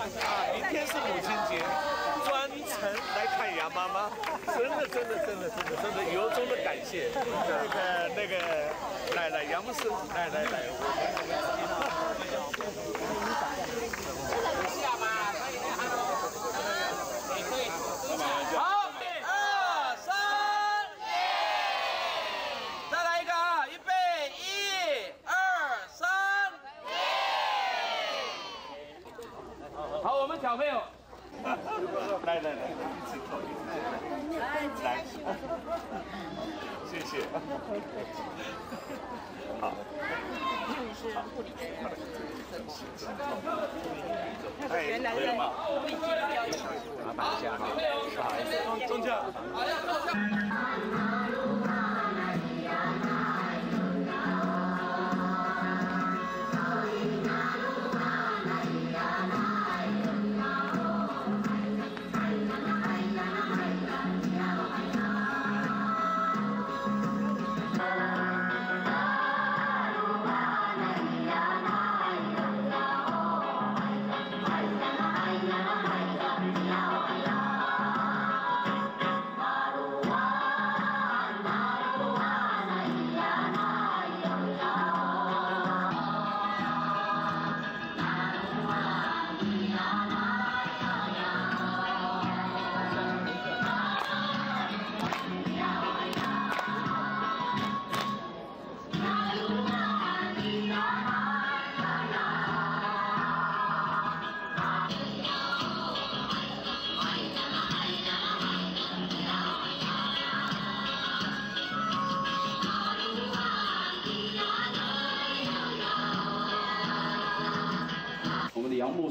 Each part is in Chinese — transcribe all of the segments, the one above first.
啊明天是母亲节，专程来看杨妈妈，真的真的真的真的真的由衷的感谢。那个那个来来杨牧师，来来来，一二三，再来一个啊！预备，一二三，好，我们小朋友，来来来，一起口一起来，谢谢，好，哎，可以吗？麻烦一下哈，不好，中奖。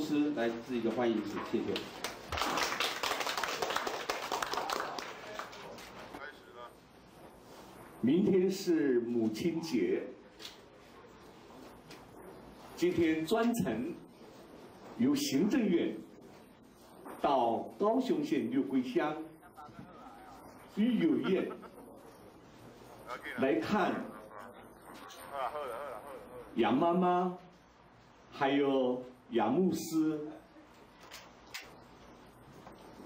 师来致一个欢迎词，谢谢。明天是母亲节，今天专程由行政院到高雄县六龟乡育幼院来看杨妈妈，还有杨牧师，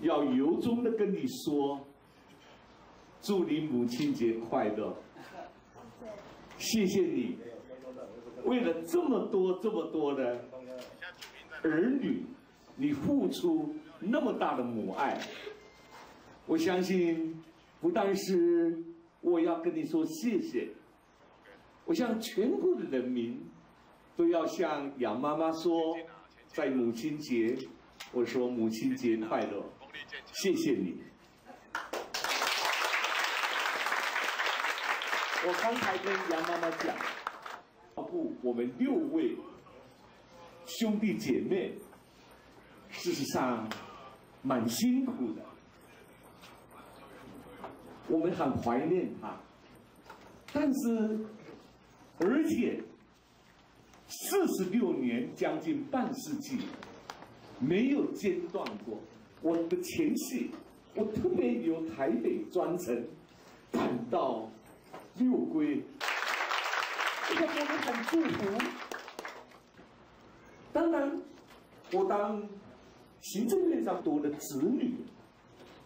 要由衷的跟你说。祝你母亲节快乐！谢谢你，为了这么多这么多的儿女，你付出那么大的母爱。我相信，不但是我要跟你说谢谢，我向全国的人民都要向杨妈妈说，在母亲节，我说母亲节快乐，谢谢你。我刚才跟杨妈妈讲，照顾我们六位兄弟姐妹，事实上蛮辛苦的。我们很怀念他，但是而且四十六年，将近半世纪，没有间断过。我的前戏，我特别由台北专程赶到。六龟，这个我们很祝福。当然，我当行政院长多的子女，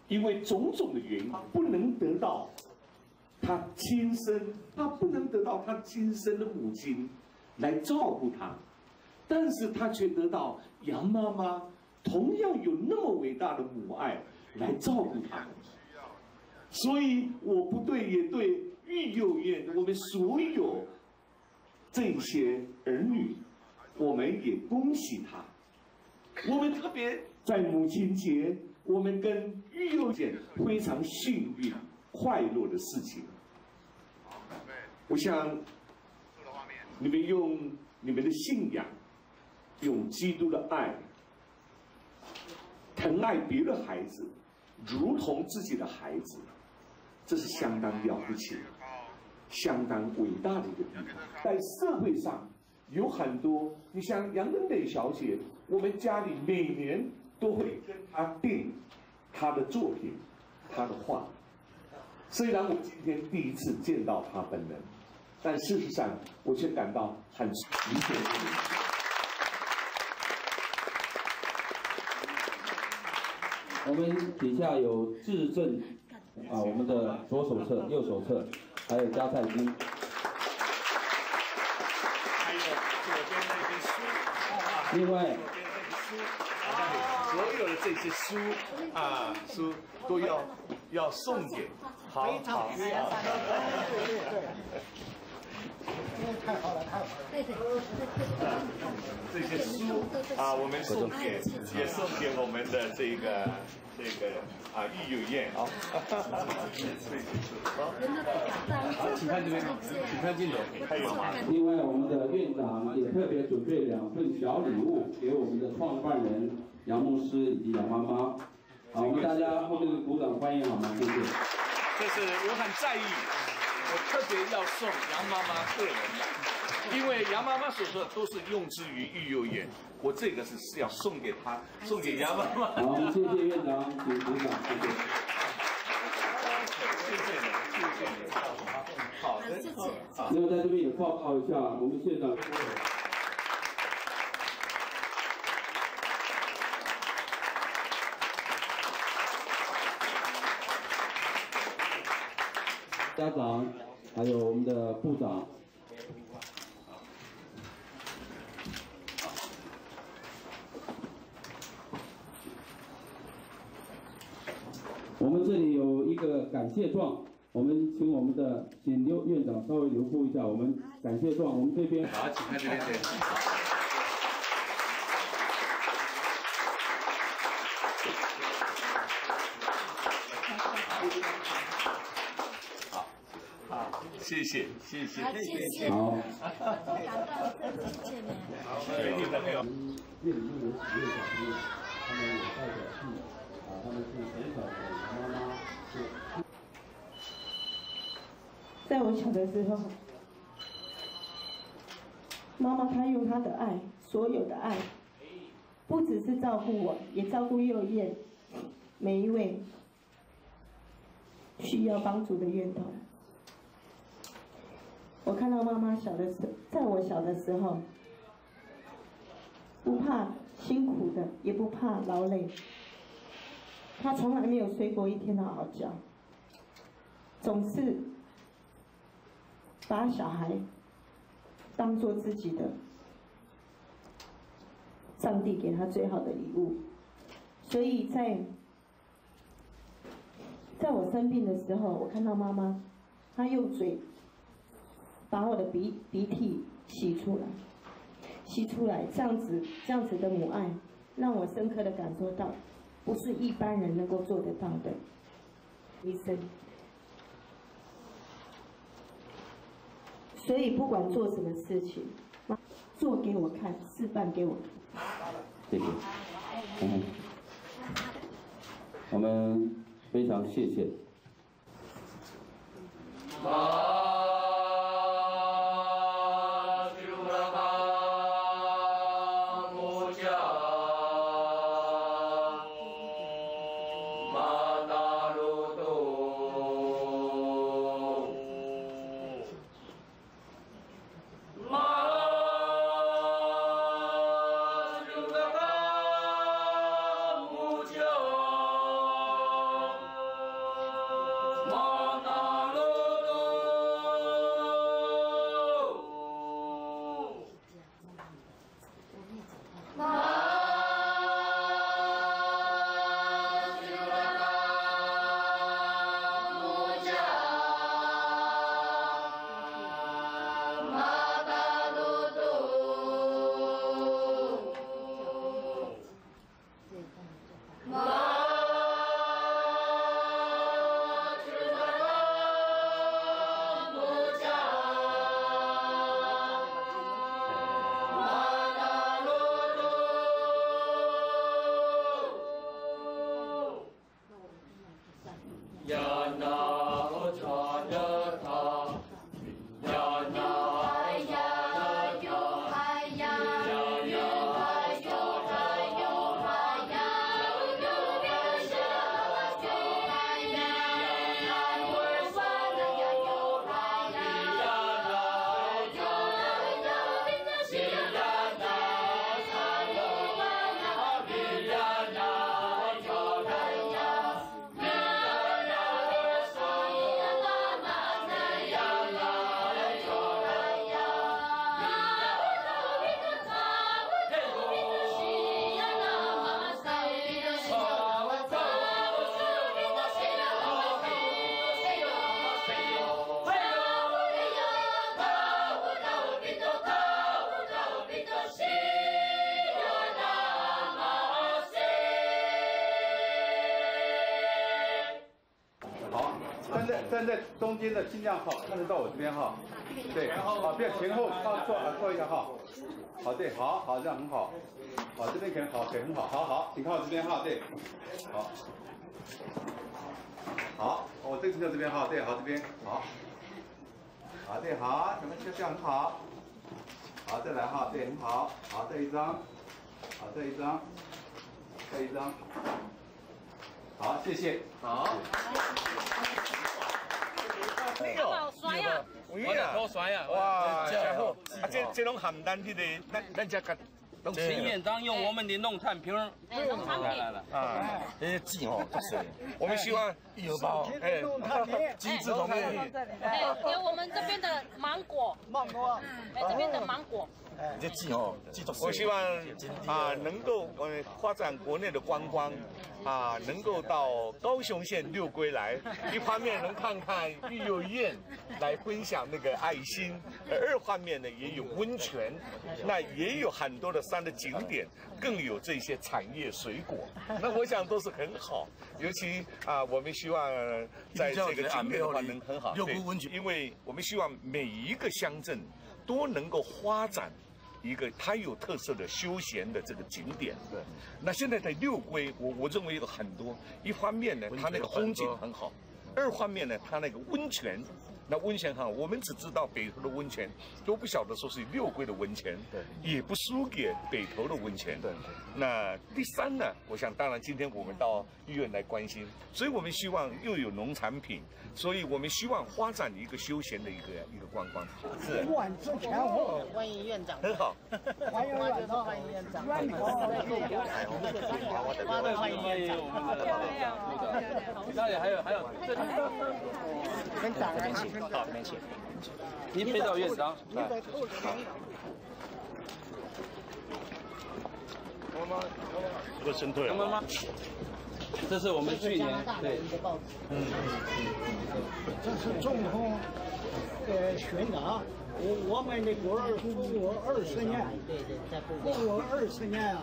因为种种的原因，不能得到他亲生，他不能得到他亲生的母亲来照顾他，但是他却得到杨妈妈同样有那么伟大的母爱来照顾他。所以我不对，也对。育幼院，我们所有这些儿女，我们也恭喜他。我们特别在母亲节，我们跟育幼院非常幸运、快乐的事情。我想，你们用你们的信仰，用基督的爱，疼爱别的孩子，如同自己的孩子。这是相当了不起、相当伟大的一个地方。在社会上有很多，你像杨根美小姐，我们家里每年都会跟她订她的作品、她的画。虽然我今天第一次见到她本人，但事实上我却感到很理解。我们底下有质证啊，我们的左手册、右手册，还有加菜金。还有左边那本书，啊，另外左边那个书，啊，所有的这些书啊书都要要送给，好好好。对对，这些书啊，我们送给也送给我们的这个这个啊育幼院啊。好请看这边，请看镜头，还有吗？另外，我们的院长也特别准备两份小礼物给我们的创办人杨牧师以及杨妈妈。好，我们大家后面的鼓掌欢迎好吗？谢谢。这是我很在意，我特别要送杨妈妈个人的，因为杨妈妈所说的都是用之于育幼院，我这个是是要送给她，送给杨妈妈。好，谢谢院长，请鼓掌，谢谢。谢谢你，谢谢你。好的，谢谢。另外在这边也报告一下，我们现场。家长，还有我们的部长。我们这里有一个感谢状，我们请我们的请刘院长稍微留步一下，我们感谢状，我们这边好，请看这边谢谢，谢谢。好，谢谢。好。不敢到这次见面。对，你的朋友。院里面有几位小朋友，他们有代表性，啊，他们是从小的杨妈妈是。在我小的时候，妈妈她用她的爱，所有的爱，不只是照顾我，也照顾幼燕每一位需要帮助的院童。我看到妈妈小的时候，在我小的时候，不怕辛苦的，也不怕劳累，她从来没有睡过一天的好觉，总是把小孩当做自己的，上帝给他最好的礼物。所以在在我生病的时候，我看到妈妈，她用嘴把我的鼻鼻涕洗出来，吸出来，这样子这样子的母爱，让我深刻的感受到，不是一般人能够做得到的。医生。所以不管做什么事情，做给我看，示范给我看。谢谢。嗯，我们非常谢谢。马站在中间的尽量哈，看得到我这边哈。对，好，不要前后，靠坐啊坐一下哈。好，对，好好这样很好。好，这边可能好，对，很好，好好，请靠这边哈，对，好。好，我这个就在这边哈，对，好这边，好。好，对，好，咱们就这样很好。好，再来哈，对，很好，好，这一张，好，这一张，这一张。好，谢谢。好。你哦，刷呀，我的头刷呀，哇，真好。啊，这这种邯郸去的，咱咱只个。陈院长用我们的农产品，来来来啊！哎，鸡哦，就是，我们希望有包，哎，有我们这边的芒果，芒果，哎，这边的芒果。这鸡哦，鸡做我希望啊，能够呃发展国内的观光，啊，能够到高雄县六龟来，一方面能看看育幼院，来分享那个爱心；二方面呢，也有温泉，那也有很多的山的景点，更有这些产业水果，那我想都是很好。尤其啊，我们希望在这个景点的话能很好，对，因为我们希望每一个乡镇都能够发展。一个它有特色的休闲的这个景点，对。那现在在六龟，我我认为有很多，一方面呢，它那个风景很好；二方面呢，它那个温泉。那温泉哈，我们只知道北投的温泉，都不晓得说是六龟的温泉，对，也不输给北投的温泉，对。那第三呢，我想当然今天我们到医院来关心，所以我们希望又有农产品，所以我们希望发展一个休闲的一个一个观光，是。万之前后，欢迎院长，很好。欢迎院长，欢迎院长。欢迎院长。欢迎院长。漂亮。那里还有还有。院长安心。好，没请。您陪到院长。好。妈妈，我身退了。妈妈，这是我们去年对。嗯。这是总统呃勋章，我我们的国儿服务二十年，服务二十年啊，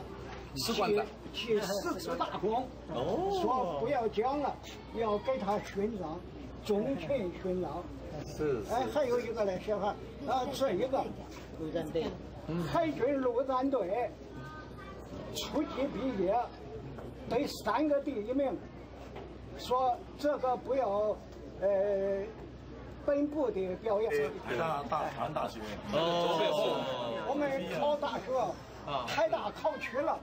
使馆长去四次大功。哦。说不要讲了，要给他勋章。忠勤勋章，是。哎，还有一个呢，小孩，啊，这一个陆战队，海军陆战队初级毕业，得三个第一名。说这个不要，呃，本部的表扬。大大传大学。哦。我们学。台大考取了，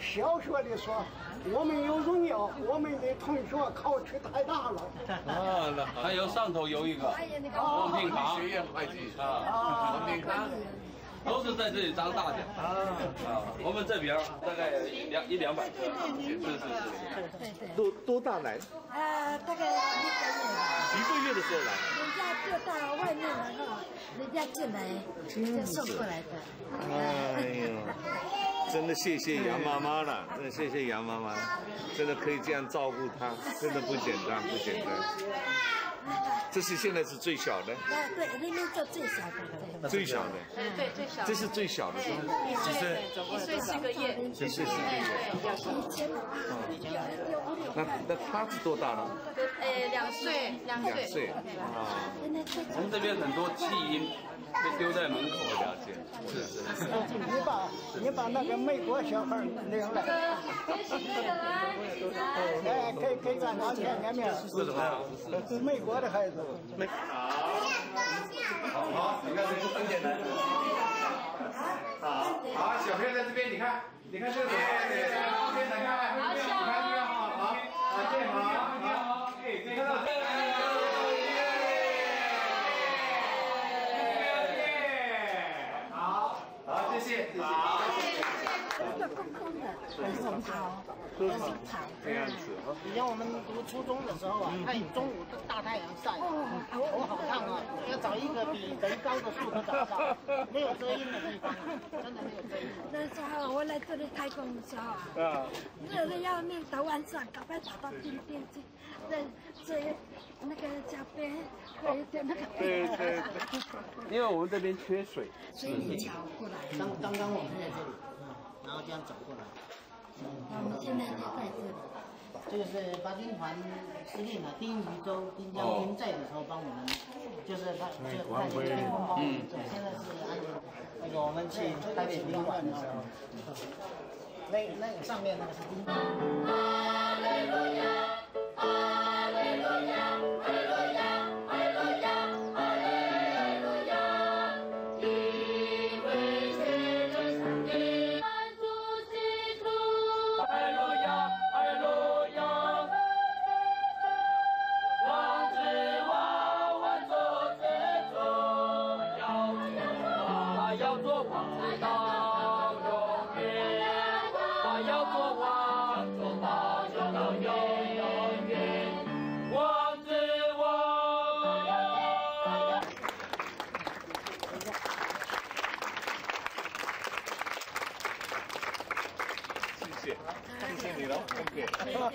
小学的说我们有荣耀，我们的同学考取太大了。啊，那还有上头有一个王平康学院会计啊，王平康都是在这里长大的啊啊。我们这边大概两一两百个，是是是。多多大来？呃，大概一个月。一个月的时候来。人家就到外面了哈，人家进来就送过来的。哎呦，真的谢谢杨妈妈了，真的谢谢杨妈妈，真的可以这样照顾她，真的不简单，不简单。这是现在是最小的。啊，对，那边叫最小的。最小的。嗯，对，最小。这是最小的，几岁？一岁四个月。一岁四个月。那那他是多大了？呃，两岁，两岁。两岁。啊。我们这边很多弃婴。被丢在门口，了解。是你把，你把那个美国小孩领来。来，给给咱当见见面。是什么呀？美国的孩子。美。好。好，你看这个很简单。好，好，小朋友在这边，你看，你看这个怎么样？这边来看，看这个好，好，好，好，哎，看到。好，这个空空的，很松草，很松草。这样子。以前我们读初中的时候啊，看中午大太阳晒，头好烫啊，要找一个比人高的树找找，没有遮阴的地方，真的没有遮阴。那时候我来这里开工的时候啊，热的要命，到晚上赶快跑到冰店去，在这那个江边喝一点那个。对对对。因为我们这边缺水。所以你找过来。刚刚刚我们在这里，嗯，然后这样走过来。我们现在就在这里。这个是八军团司令啊，丁禹州丁将军在的时候帮我们，就是他就派那个天空包，嗯对，现在是安全。那个我们去台北宾馆的时候，那那个上面那个是丁。做王直到永远，我要做王做到做到永远，王之王。谢谢，谢谢你了，OK。